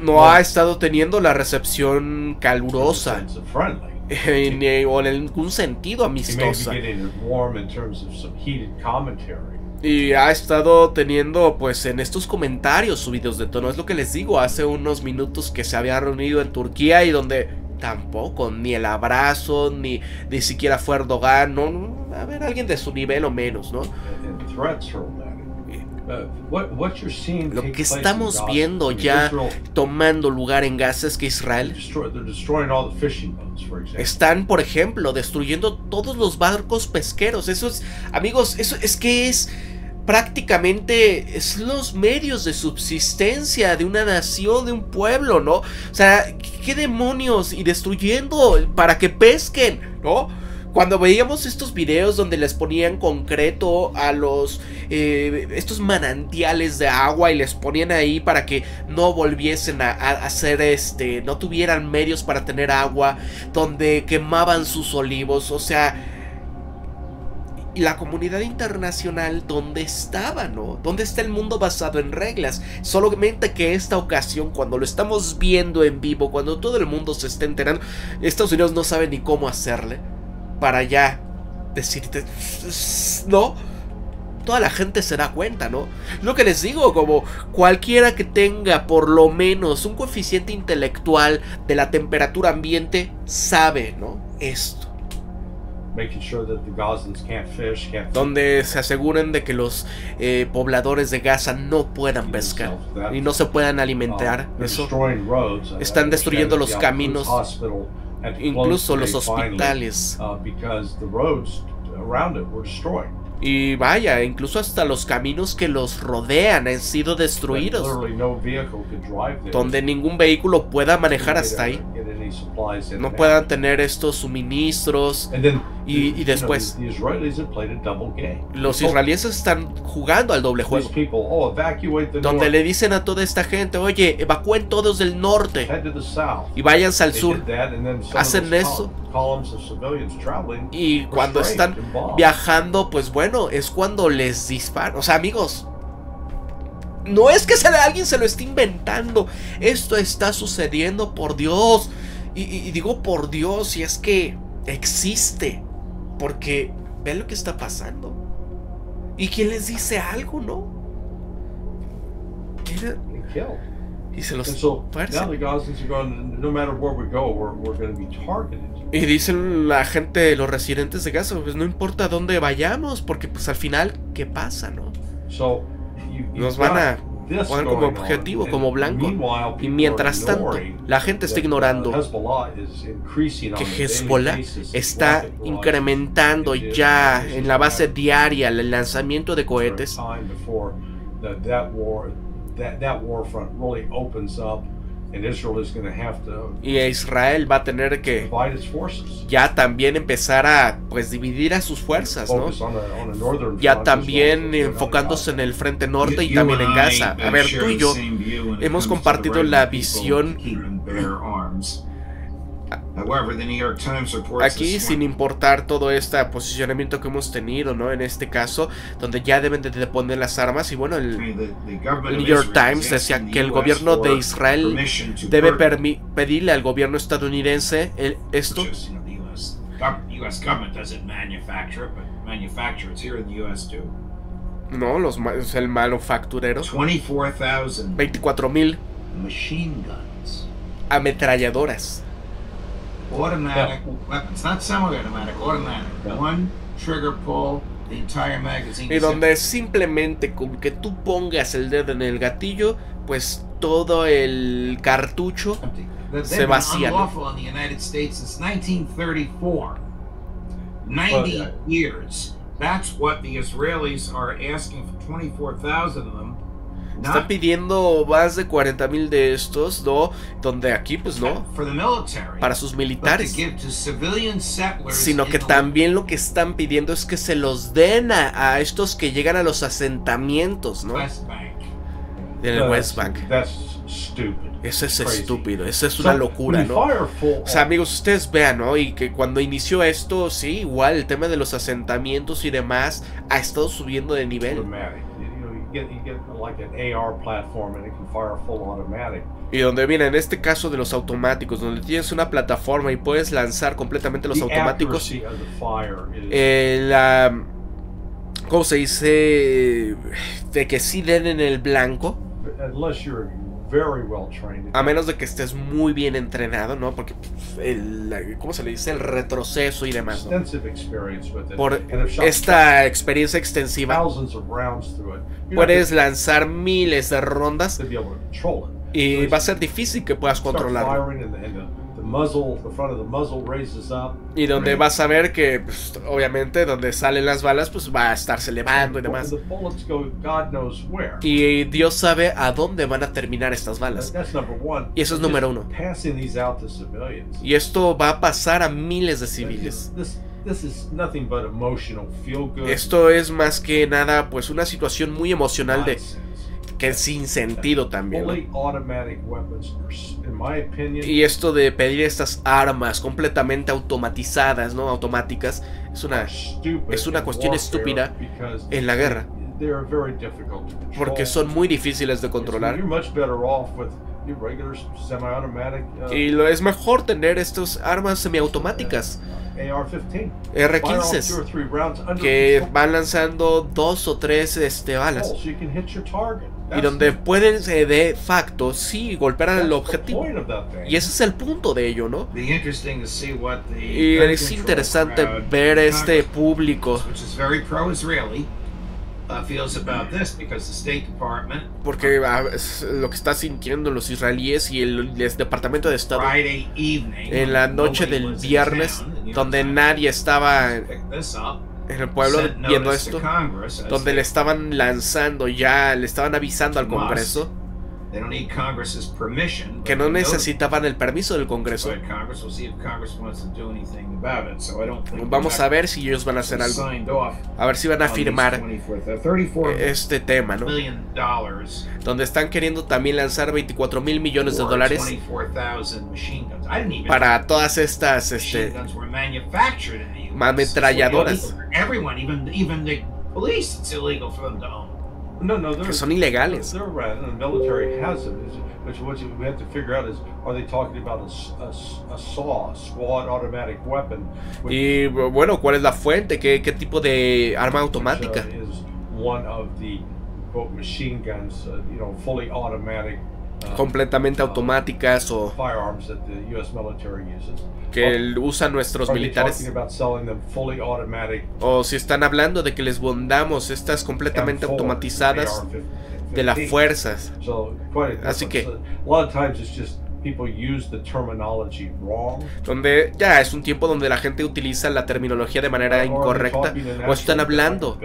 No ha estado teniendo la recepción calurosa friendly. ni- o en ningún sentido amistosa. Y ha estado teniendo, pues, en estos comentarios subidos de tono. Es lo que les digo, hace unos minutos que se había reunido en Turquía y donde tampoco, ni el abrazo, ni, ni siquiera fue Erdogan, no, no, a ver, alguien de su nivel o menos, ¿no? him. Uh, Lo que estamos viendo ya tomando lugar en Gaza es que Israel están, por ejemplo, destruyendo todos los barcos pesqueros. Eso es, amigos, eso es que es prácticamente es los medios de subsistencia de una nación, de un pueblo, ¿no? O sea, ¿qué demonios? Y destruyendo para que pesquen, ¿no? Cuando veíamos estos videos donde les ponían concreto a los eh, estos manantiales de agua y les ponían ahí para que no volviesen a, a hacer este, no tuvieran medios para tener agua, donde quemaban sus olivos, o sea, la comunidad internacional, ¿dónde estaba, no? ¿Dónde está el mundo basado en reglas? Solamente que esta ocasión, cuando lo estamos viendo en vivo, cuando todo el mundo se está enterando, Estados Unidos no sabe ni cómo hacerle para ya decirte, ¿no? Toda la gente se da cuenta, ¿no? Lo que les digo, como cualquiera que tenga por lo menos un coeficiente intelectual de la temperatura ambiente, sabe, ¿no? Esto. Donde se aseguren de que los eh, pobladores de Gaza no puedan pescar y no se puedan alimentar. Uh, they're Eso, destroying roads. I están destruyendo los caminos, incluso los hospitales. uh, because the roads around it were destroyed. Y vaya, incluso hasta los caminos que los rodean han sido destruidos, donde ningún vehículo pueda manejar hasta ahí, no puedan tener estos suministros. Y- y después-. Los israelíes están jugando al doble juego, oh, donde le dicen a toda esta gente, oye, evacúen todos del norte y váyanse al sur. Hacen eso. Y cuando están viajando, pues bueno, es cuando les disparan. O sea, amigos, no es que se, alguien se lo esté inventando. Esto está sucediendo por Dios. Y, y- digo por Dios, y es que existe. Porque ven lo que está pasando. ¿Y quién les dice algo, no? Y se los. Y dicen la gente, los residentes de Gaza, pues no importa dónde vayamos, porque pues al final, ¿qué pasa, no? Nos van a poner como objetivo, como blanco. Y mientras tanto, la gente está uh, ignorando que Hezbollah está incrementando ya en la base diaria el lanzamiento de cohetes. Y Israel va a tener que divide its forces. ya también empezar a pues dividir a sus fuerzas, ¿no? Ya también enfocándose en el frente norte y también en Gaza. A ver, tú y yo hemos compartido la visión- Aquí sin importar todo este posicionamiento que hemos tenido, ¿no? En este caso, donde ya deben de poner las armas y bueno, el, New York Times decía que el gobierno de Israel debe pedirle al gobierno estadounidense el- esto. purchase, you know, the US, gov- US government doesn't manufacture it, but manufacture it here in the US too. No, los es el manufacturero. 24,000 24 mil ametralladoras. Automatic weapons, not semi-automatic, automatic. Yeah. One trigger pull, the entire magazine. Y donde simplemente con que tú pongas el dedo en el gatillo, pues todo el cartucho se unlawful in the United States since 1934. 90 Well, years. That's what the Israelis are asking for 24,000 of them. Están Not pidiendo más de 40 mil de estos, ¿no? Donde aquí, pues no, military, para sus militares. to Sino in que también lo que están pidiendo es que se los den a, a estos que llegan a los asentamientos, ¿no? West Bank. En el West Bank. That's stupid. Eso es crazy. estúpido, eso es una locura, ¿no? O sea, amigos, ustedes vean, ¿no? Y que cuando inició esto, sí, igual el tema de los asentamientos y demás ha estado subiendo de nivel. Get you get like an AR platform and it can fire full automatic. Y donde viene, en este caso de los automáticos, donde tienes una plataforma y puedes lanzar completamente los The automáticos, is eh, la... ¿Cómo se dice? De que sí den en el blanco, unless you're. A menos de que estés muy bien entrenado, ¿no? Porque el, ¿cómo se le dice? El retroceso y demás. Por esta experiencia extensiva, puedes lanzar miles de rondas y va a ser difícil que puedas controlarlo. Muzzle, the front of the muzzle raises up. Y donde Right. vas a ver que, pues, obviamente, donde salen las balas, pues va a estarse elevando y demás. Y Dios sabe a dónde van a terminar estas balas. That's number one. Y eso es número uno. Passing these out to civilians. Y esto va a pasar a miles de civiles. This, this is nothing but emotional feel good. Esto es más que nada, pues, una situación muy emocional de. Que es sin sentido también. ¿no? Y esto de pedir estas armas completamente automatizadas, ¿no? Automáticas, es una... es una cuestión estúpida en la guerra. Porque son muy difíciles de controlar. Uh, Y lo es mejor tener estas armas semiautomáticas AR-15. Fire off two or R15 three rounds under que van lanzando dos o tres este, balas Y That's donde pueden eh, de facto sí golpear al objetivo. y ese es el punto de ello, ¿no? Y es interesante ver este público. uh, porque ah, es lo que está sintiendo los israelíes y el, el departamento de estado en la noche del viernes donde nadie estaba en el pueblo viendo esto donde le estaban lanzando ya le estaban avisando al. Congreso que no necesitaban el permiso del Congreso Vamos a ver si ellos van a hacer algo. A ver si van a firmar 24 uh, 34 este tema, ¿no? Donde están queriendo también lanzar 24 mil millones de dólares 24,000 machine guns. I didn't even para todas estas, este, ametralladoras. No, no, they're, que son ilegales. They're right, and the military has them. Is- Which what you we have to figure out is, are they talking about a, s- a s- a SAW, squad automatic weapon? which- Y bueno, ¿cuál es la fuente? ¿Qué, qué tipo de arma which, automática? uh, is one of the quote machine guns, uh, you know, fully automatic uh, completamente automáticas o firearms that the U.S. military uses. Que el- usan nuestros militares. O si están hablando de que les bondamos estas completamente M4, automatizadas AR-15? de las fuerzas. So, quite a Así que- a lot of times it's just people use the terminology wrong. Donde ya es un tiempo donde la gente utiliza la terminología de manera incorrecta o están hablando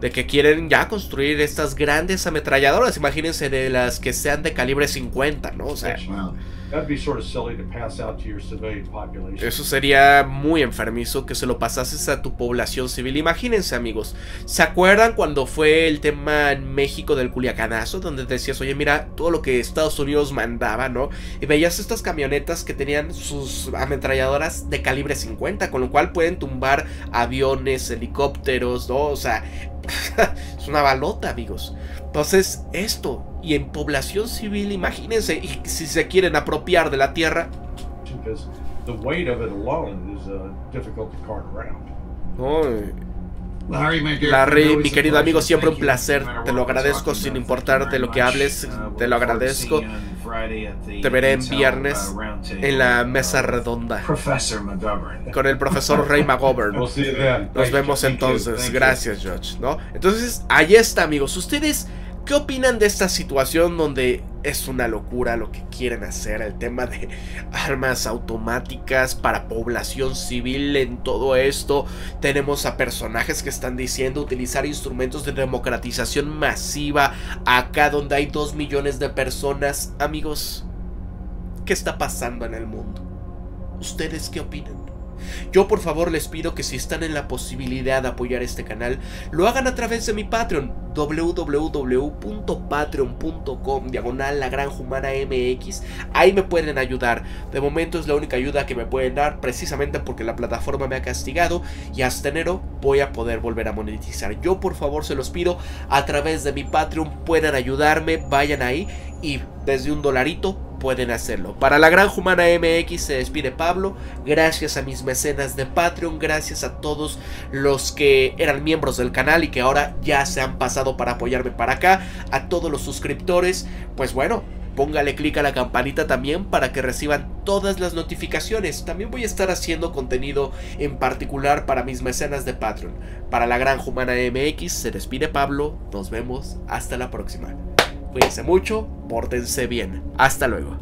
de que quieren ya construir estas grandes ametralladoras. Imagínense de las que sean de calibre 50, ¿no? O sea, Eso sería muy enfermizo que se lo pasases a tu población civil. Imagínense, amigos. ¿Se acuerdan cuando fue el tema en México del Culiacanazo? Donde decías, oye, mira, todo lo que Estados Unidos mandaba, ¿no? Y veías estas camionetas que tenían sus ametralladoras de calibre 50, con lo cual pueden tumbar aviones, helicópteros, ¿no? O sea, es una balota, amigos. Entonces, esto, y en población civil, imagínense, y si se quieren apropiar de la tierra, because the weight of it alone is difficult to cart around. ¿no? Larry, mi querido amigo, siempre un placer. Te lo agradezco sin importar de lo que hables. Uh, Te lo agradezco. Te veré en viernes uh, en la uh, mesa redonda con el profesor Ray McGovern. Nos vemos entonces. Gracias, George. ¿no? Entonces, ahí está, amigos. ¿Ustedes qué opinan de esta situación donde es una locura lo que quieren hacer? El tema de armas automáticas para población civil en todo esto. Tenemos a personajes que están diciendo utilizar instrumentos de democratización masiva acá donde hay dos millones de personas. Amigos, ¿qué está pasando en el mundo? ¿Ustedes qué opinan? Yo por favor les pido que si están en la posibilidad de apoyar este canal, lo hagan a través de mi Patreon, www.patreon.com, diagonal la gran humana MX. Ahí me pueden ayudar. De momento es la única ayuda que me pueden dar, precisamente porque la plataforma me ha castigado y hasta enero voy a poder volver a monetizar. Yo por favor se los pido a través de mi Patreon, puedan ayudarme, vayan ahí y desde un dolarito pueden hacerlo. Para la Gran Humana MX se despide Pablo. Gracias a mis mecenas de Patreon, gracias a todos los que eran miembros del canal y que ahora ya se han pasado para apoyarme para acá. A todos los suscriptores, pues bueno. Póngale clic a la campanita también para que reciban todas las notificaciones. También voy a estar haciendo contenido en particular para mis mecenas de Patreon. Para la Gran Humana MX se despide Pablo. Nos vemos hasta la próxima. Cuídense mucho, pórtense bien. Hasta luego.